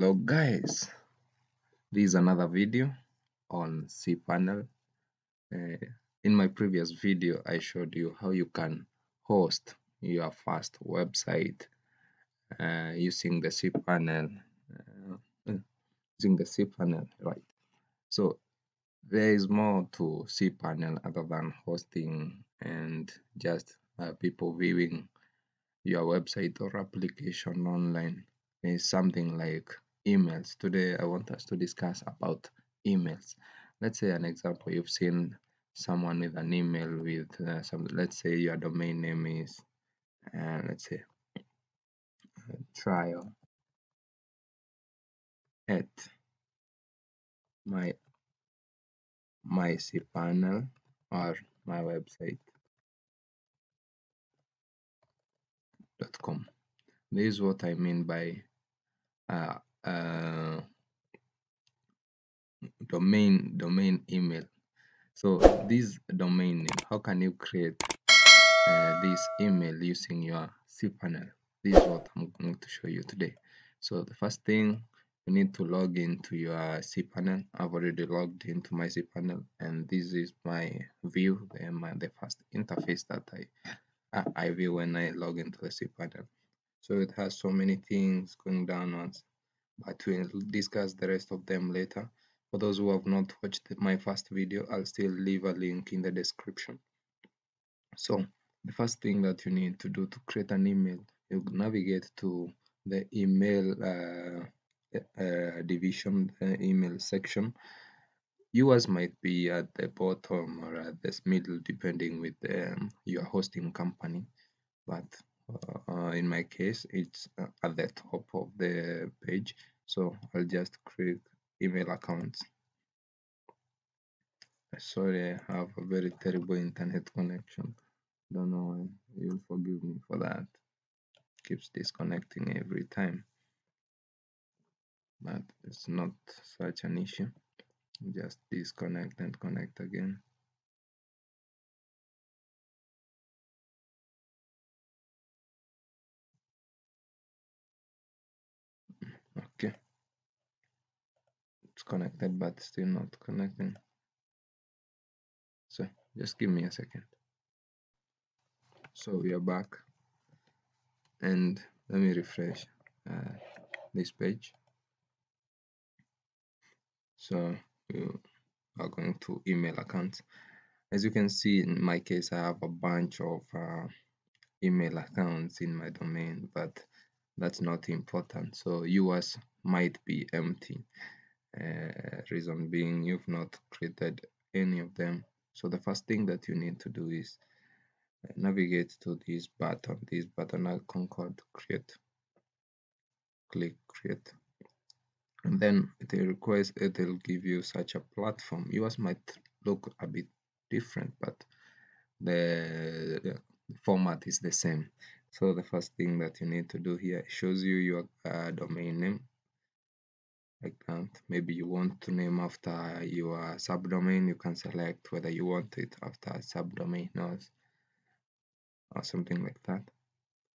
hello guys. This is another video on cpanel. Uh, in my previous video i showed you how you can host your first website uh, using the cpanel uh, using the cpanel right? So there is more to cpanel other than hosting and just uh, people viewing your website or application online. Is something like emails. Today i want us to discuss about emails. Let's say an example you've seen someone with an email with uh, some let's say your domain name is uh, let's say uh, trial at my my cpanel or my website dot com. This is what i mean by uh, uh, domain domain email. So this domain name how can you create uh, this email using your cpanel? This is what i'm going to show you today. So the first thing you need to log into your cpanel. I've already logged into my cpanel and this is my view the, my, the first interface that i i view when i log into the cpanel. So it has so many things going downwards but we'll discuss the rest of them later. For those who have not watched my first video i'll still leave a link in the description. So the first thing that you need to do to create an email you navigate to the email uh, uh, division the email section. Yours might be at the bottom or at the middle depending with um, your hosting company but uh, in my case it's uh, at the top of the page. So I'll just create email accounts sorry I have a very terrible internet connection. Don't know why. You'll forgive me for that. Keeps disconnecting every time. But it's not such an issue. Just disconnect and connect again connected but still not connecting. So just give me a second. So we are back. And let me refresh uh, this page. So you are going to email accounts. As you can see in my case I have a bunch of uh, email accounts in my domain but that's not important. So yours might be empty uh, reason being you've not created any of them. So the first thing that you need to do is uh, navigate to this button. This button icon called create. Click create. And then it request it will give you such a platform. Yours might look a bit different but the, the format is the same. So the first thing that you need to do here shows you your uh, domain name that maybe you want to name after your subdomain. You can select whether you want it after subdomain or, or something like that.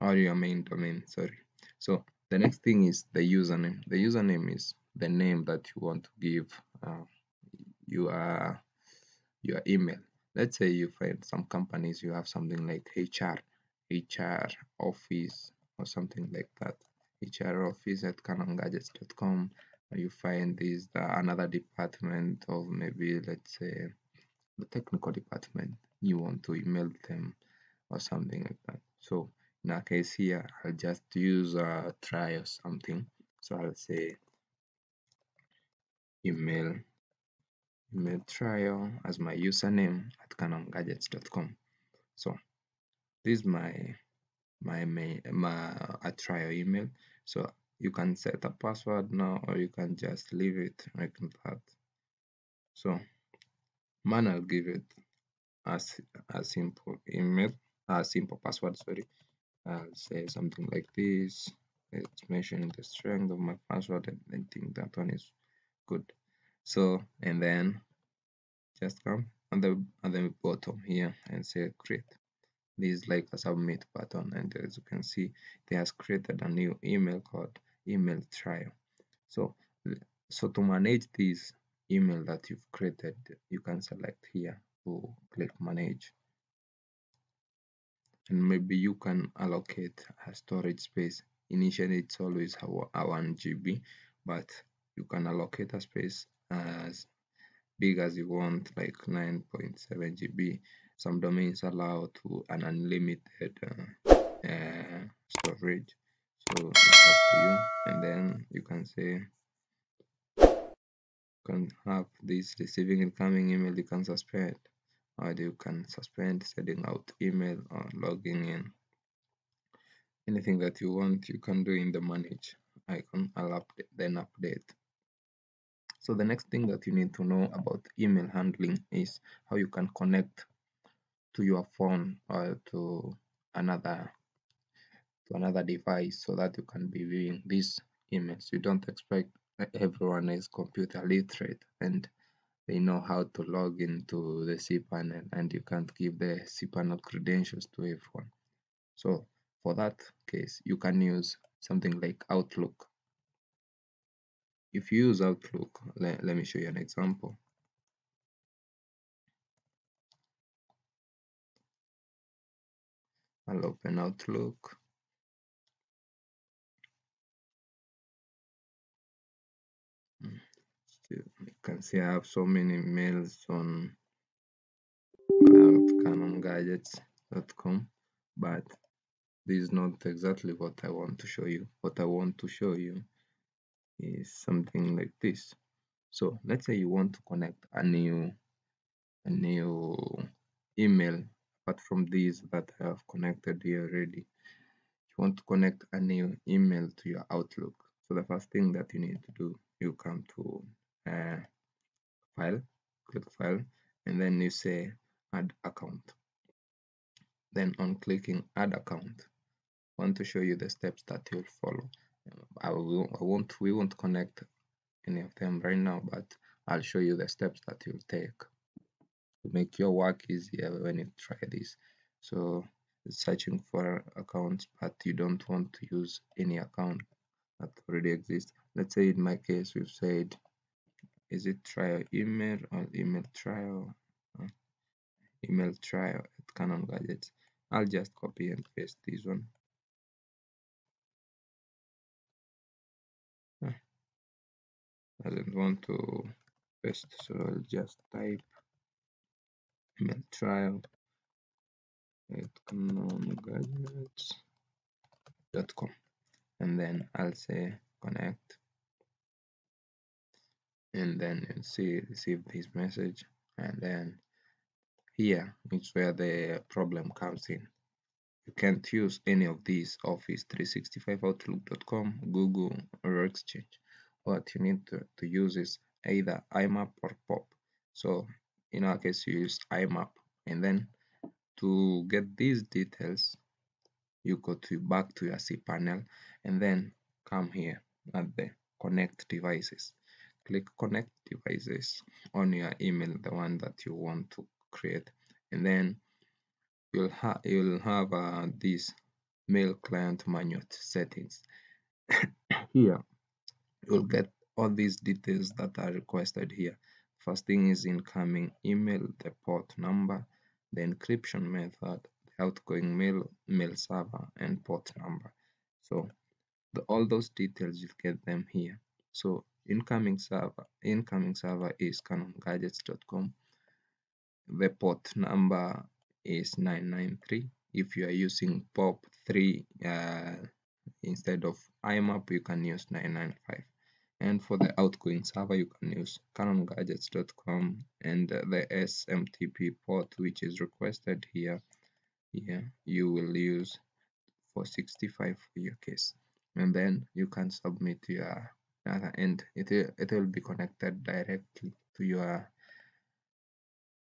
Or your main domain sorry. So the next thing is the username. The username is the name that you want to give uh, your your email. Let's say you find some companies you have something like hr hr office or something like that. Hr office at canongadgets.com you find this the another department of maybe let's say the technical department you want to email them or something like that. So in our case here i'll just use a try or something. So i'll say email email trial as my username at canongadgets.com so this is my my main my a trial email. So you can set a password now or you can just leave it like that. So man i'll give it as a simple email a simple password sorry. I'll say something like this it's mentioning the strength of my password and i think that one is good. So and then just come on the on the bottom here and say create this is like a submit button and as you can see it has created a new email called email trial. So so to manage this email that you've created you can select here to click manage. And maybe you can allocate a storage space. Initially it's always a 1 GB but you can allocate a space as big as you want like 9.7 GB some domains allow to an unlimited uh, uh, storage. So it's up to you. And then you can say you can have this receiving incoming email you can suspend or you can suspend sending out email or logging in. Anything that you want you can do in the manage icon i'll update then update. So the next thing that you need to know about email handling is how you can connect to your phone or to another to another device so that you can be viewing these emails you don't expect everyone is computer literate and they know how to log into the cpanel and you can't give the cpanel credentials to everyone. So for that case you can use something like outlook. If you use outlook let me show you an example I'll open Outlook. Mm, you can see I have so many mails on canongadgets.com but this is not exactly what I want to show you. What I want to show you is something like this. So let's say you want to connect a new a new email apart from these that I have connected here already. You want to connect a new email to your Outlook. So the first thing that you need to do you come to uh, file click file and then you say add account. Then on clicking add account I want to show you the steps that you'll follow. I, will, I won't we won't connect any of them right now but I'll show you the steps that you'll take to make your work easier when you try this. So searching for accounts but you don't want to use any account that already exists. Let's say in my case we've said is it trial email or email trial? Uh, email trial at canon gadgets. I'll just copy and paste this one. Uh, i don't want to paste so i'll just type trial at canongadgets.com and then I'll say connect. And then you'll see receive this message. And then here is where the problem comes in. You can't use any of these office 365 outlook.com google or exchange. What you need to, to use is either imap or pop. So in our case you use imap. And then to get these details you go to back to your cpanel and then come here at the connect devices. Click connect devices on your email the one that you want to create. And then you'll have you'll have uh, this mail client manual settings. Here you'll get all these details that are requested here first thing is incoming email the port number the encryption method the outgoing mail mail server and port number. So the, all those details you get them here. So incoming server incoming server is canongadgets.com the port number is 993 if you are using pop 3 uh, instead of imap you can use 995 and for the outgoing server you can use canongadgets.com and the smtp port which is requested here. Here you will use 465 for your case. And then you can submit your other end it, it will be connected directly to your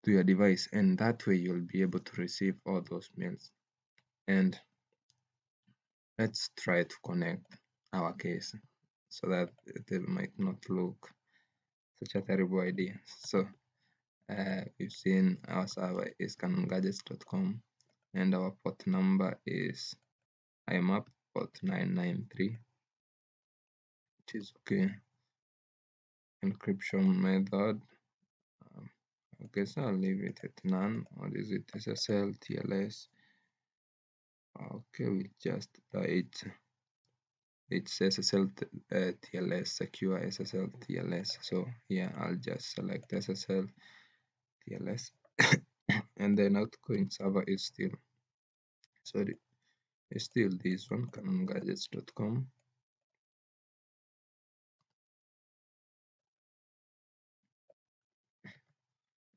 to your device. And that way you'll be able to receive all those mails. And let's try to connect our case so that it might not look such a terrible idea. So uh, we've seen our server is canongadgets.com and our port number is imap port 993 which is okay. Encryption method um, okay so I'll leave it at none. What is it? SSL TLS okay we just uh, it it's SSL uh, TLS secure SSL TLS so here I'll just select SSL TLS and then outgoing server is still sorry it's still this one canongadgets.com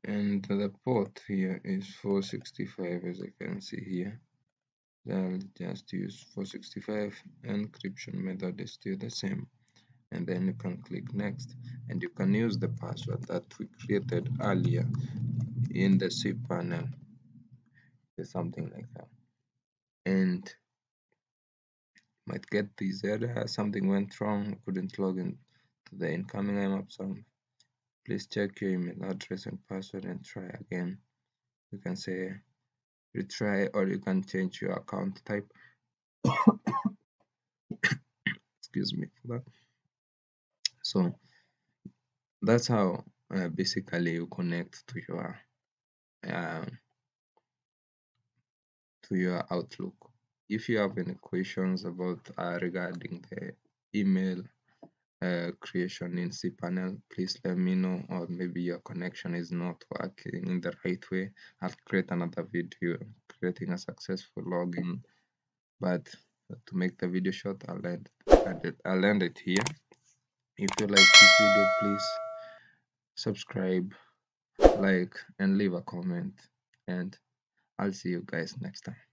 and the port here is 465 as I can see here I'll just use 465 encryption method is still the same. And then you can click next and you can use the password that we created earlier in the cPanel something like that. And might get this error something went wrong couldn't log in to the incoming IMAP server please check your email address and password and try again. You can say retry or you can change your account type. Excuse me for that. So that's how uh, basically you connect to your uh, to your outlook. If you have any questions about uh, regarding the email uh, creation in cPanel, please let me know or maybe your connection is not working in the right way. I'll create another video creating a successful login. But to make the video short, I'll end, I'll end it here. If you like this video, please subscribe, like, and leave a comment. And I'll see you guys next time.